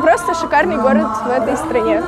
Просто шикарный город в этой стране.